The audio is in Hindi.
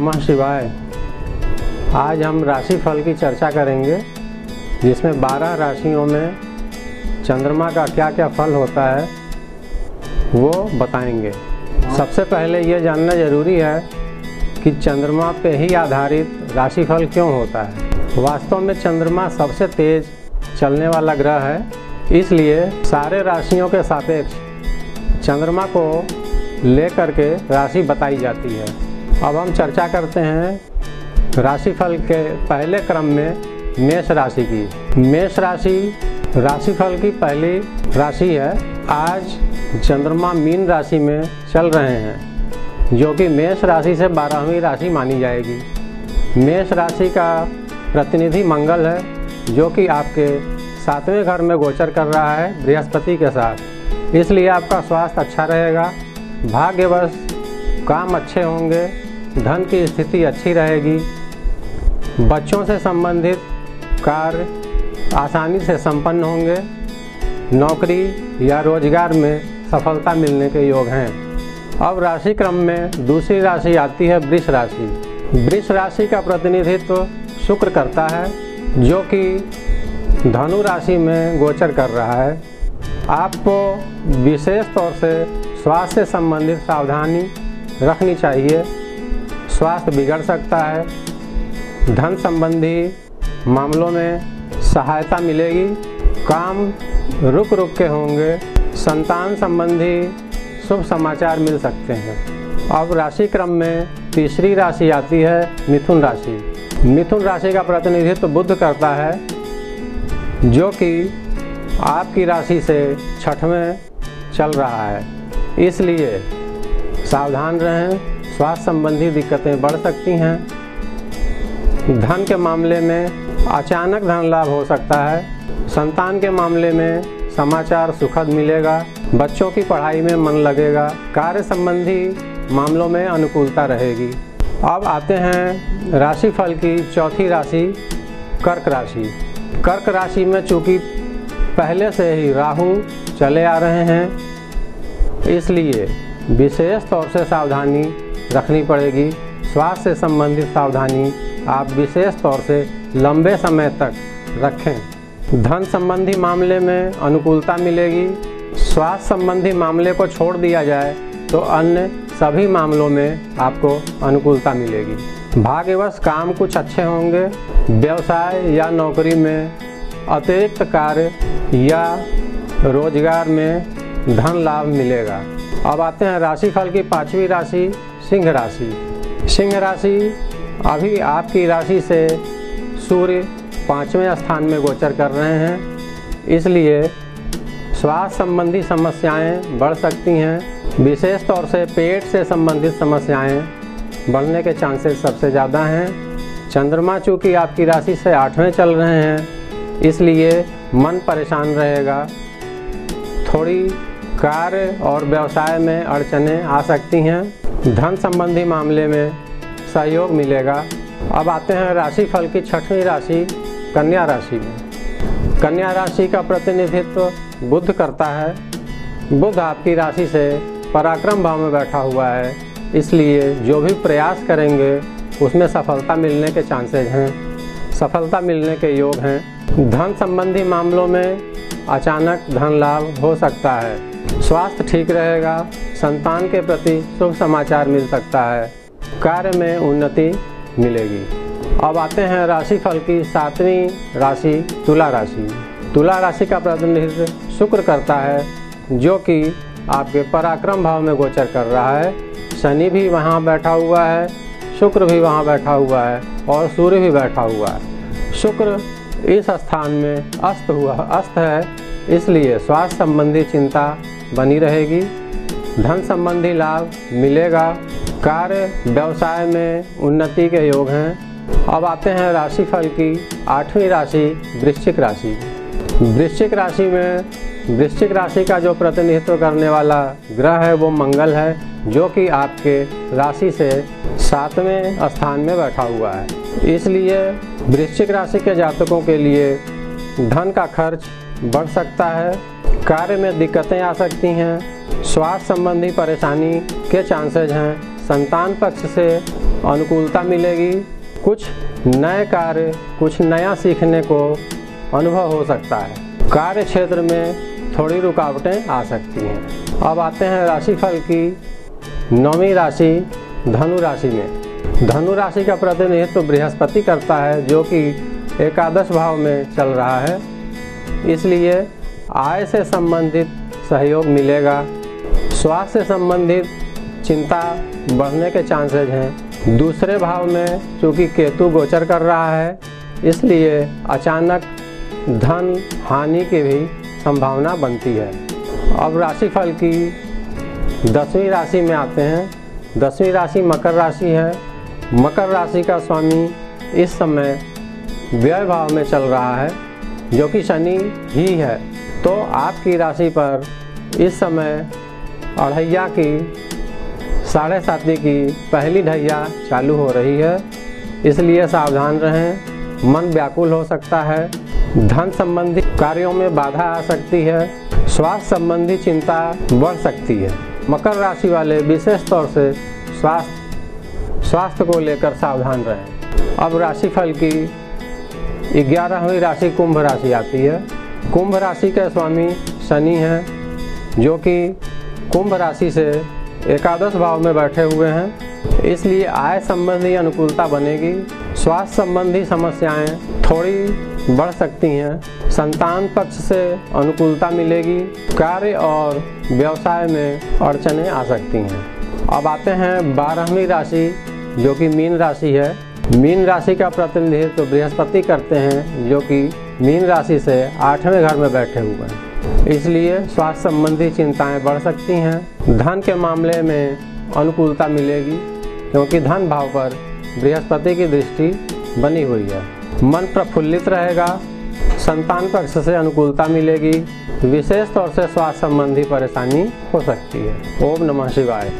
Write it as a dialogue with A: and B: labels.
A: नमः शिवाय। आज हम राशि फल की चर्चा करेंगे, जिसमें 12 राशियों में चंद्रमा का क्या क्या फल होता है, वो बताएँगे। सबसे पहले ये जानना ज़रूरी है कि चंद्रमा पे ही आधारित राशिफल क्यों होता है। वास्तव में चंद्रमा सबसे तेज चलने वाला ग्रह है, इसलिए सारे राशियों के सापेक्ष चंद्रमा को लेकर के राशि बताई जाती है। अब हम चर्चा करते हैं राशिफल के पहले क्रम में मेष राशि की। मेष राशि, राशिफल की पहली राशि है। आज चंद्रमा मीन राशि में चल रहे हैं, जो कि मेष राशि से बारहवीं राशि मानी जाएगी। मेष राशि का प्रतिनिधि मंगल है, जो कि आपके सातवें घर में गोचर कर रहा है बृहस्पति के साथ। इसलिए आपका स्वास्थ्य अच्छा रहेगा, भाग्यवश काम अच्छे होंगे धन की स्थिति अच्छी रहेगी। बच्चों से संबंधित कार्य आसानी से संपन्न होंगे। नौकरी या रोज़गार में सफलता मिलने के योग हैं। अब राशि क्रम में दूसरी राशि आती है वृष राशि। वृष राशि का प्रतिनिधित्व शुक्र करता है, जो कि धनु राशि में गोचर कर रहा है। आपको विशेष तौर से स्वास्थ्य संबंधित सावधानी रखनी चाहिए। स्वास्थ्य बिगड़ सकता है। धन संबंधी मामलों में सहायता मिलेगी। काम रुक रुक के होंगे। संतान संबंधी शुभ समाचार मिल सकते हैं। अब राशि क्रम में तीसरी राशि आती है, मिथुन राशि। मिथुन राशि का प्रतिनिधित्व बुद्ध करता है, जो कि आपकी राशि से छठवें चल रहा है। इसलिए सावधान रहें। स्वास्थ्य संबंधी दिक्कतें बढ़ सकती हैं। धन के मामले में अचानक धन लाभ हो सकता है। संतान के मामले में समाचार सुखद मिलेगा। बच्चों की पढ़ाई में मन लगेगा। कार्य संबंधी मामलों में अनुकूलता रहेगी। अब आते हैं राशिफल की चौथी राशि, कर्क राशि। कर्क राशि में चूँकि पहले से ही राहु चले आ रहे हैं, इसलिए विशेष तौर से सावधानी रखनी पड़ेगी। स्वास्थ्य से संबंधित सावधानी आप विशेष तौर से लंबे समय तक रखें। धन संबंधी मामले में अनुकूलता मिलेगी। स्वास्थ्य संबंधी मामले को छोड़ दिया जाए तो अन्य सभी मामलों में आपको अनुकूलता मिलेगी। भाग्यवश काम कुछ अच्छे होंगे। व्यवसाय या नौकरी में अतिरिक्त कार्य या रोज़गार में धन लाभ मिलेगा। अब आते हैं राशिफल की पांचवी राशि। सिंह राशि। सिंह राशि, अभी आपकी राशि से सूर्य पाँचवें स्थान में गोचर कर रहे हैं। इसलिए स्वास्थ्य संबंधी समस्याएँ बढ़ सकती हैं। विशेष तौर से पेट से संबंधित समस्याएँ बढ़ने के चांसेस सबसे ज़्यादा हैं। चंद्रमा चूँकि आपकी राशि से आठवें चल रहे हैं, इसलिए मन परेशान रहेगा। थोड़ी कार्य और व्यवसाय में अड़चने आ सकती हैं। धन संबंधी मामले में सहयोग मिलेगा। अब आते हैं राशि फल की छठवीं राशि, कन्या राशि में। कन्या राशि का प्रतिनिधित्व बुद्ध करता है। बुद्ध आपकी राशि से पराक्रम भाव में बैठा हुआ है। इसलिए जो भी प्रयास करेंगे, उसमें सफलता मिलने के चांसेज हैं। सफलता मिलने के योग हैं। धन संबंधी मामलों में अचानक धन लाभ हो सकता है। स्वास्थ्य ठीक रहेगा, संतान के प्रति शुभ समाचार मिल सकता है। कार्य में उन्नति मिलेगी। अब आते हैं राशि फल की सातवीं राशि, तुला राशि। तुला राशि का प्रतिनिधित्व शुक्र करता है, जो कि आपके पराक्रम भाव में गोचर कर रहा है। शनि भी वहाँ बैठा हुआ है, शुक्र भी वहाँ बैठा हुआ है और सूर्य भी बैठा हुआ है। शुक्र इस स्थान में अस्त हुआ, अस्त है, इसलिए स्वास्थ्य संबंधी चिंता बनी रहेगी। धन संबंधी लाभ मिलेगा। कार्य व्यवसाय में उन्नति के योग हैं। अब आते हैं राशि फल की आठवीं राशि, वृश्चिक राशि। वृश्चिक राशि में वृश्चिक राशि का जो प्रतिनिधित्व करने वाला ग्रह है, वो मंगल है, जो कि आपके राशि से सातवें स्थान में बैठा हुआ है। इसलिए वृश्चिक राशि के जातकों के लिए धन का खर्च बढ़ सकता है। कार्य में दिक्कतें आ सकती हैं, स्वास्थ्य संबंधी परेशानी के चांसेज हैं, संतान पक्ष से अनुकूलता मिलेगी। कुछ नए कार्य, कुछ नया सीखने को अनुभव हो सकता है। कार्य क्षेत्र में थोड़ी रुकावटें आ सकती हैं। अब आते हैं राशिफल की नौवीं राशि, धनु राशि में। धनु राशि का प्रतिनिधित्व तो बृहस्पति करता है, जो कि एकादश भाव में चल रहा है। इसलिए आय से संबंधित सहयोग मिलेगा। स्वास्थ्य से संबंधित चिंता बढ़ने के चांसेज हैं। दूसरे भाव में, चूँकि केतु गोचर कर रहा है, इसलिए अचानक धन हानि की भी संभावना बनती है। अब राशिफल की दसवीं राशि में आते हैं। दसवीं राशि मकर राशि है। मकर राशि का स्वामी इस समय व्यय भाव में चल रहा है, जो कि शनि ही है। तो आपकी राशि पर इस समय अढ़ैया की साढ़े सातवीं की पहली ढैया चालू हो रही है। इसलिए सावधान रहें। मन व्याकुल हो सकता है। धन संबंधी कार्यों में बाधा आ सकती है। स्वास्थ्य संबंधी चिंता बढ़ सकती है। मकर राशि वाले विशेष तौर से स्वास्थ्य स्वास्थ्य को लेकर सावधान रहें। अब राशिफल की ग्यारहवीं राशि कुंभ राशि आती है। कुंभ राशि के स्वामी शनि हैं, जो कि कुंभ राशि से एकादश भाव में बैठे हुए हैं। इसलिए आय संबंधी अनुकूलता बनेगी, स्वास्थ्य संबंधी समस्याएँ थोड़ी बढ़ सकती हैं। संतान पक्ष से अनुकूलता मिलेगी, कार्य और व्यवसाय में अड़चने आ सकती हैं। अब आते हैं बारहवीं राशि, जो कि मीन राशि है। मीन राशि का प्रतिनिधित्व तो बृहस्पति करते हैं, जो कि मीन राशि से आठवें घर में बैठे हुए हैं। इसलिए स्वास्थ्य संबंधी चिंताएँ बढ़ सकती हैं। धन के मामले में अनुकूलता मिलेगी, क्योंकि धन भाव पर बृहस्पति की दृष्टि बनी हुई है। मन प्रफुल्लित रहेगा, संतान पक्ष से अनुकूलता मिलेगी। विशेष तौर से स्वास्थ्य संबंधी परेशानी हो सकती है। ओम नमः शिवाय।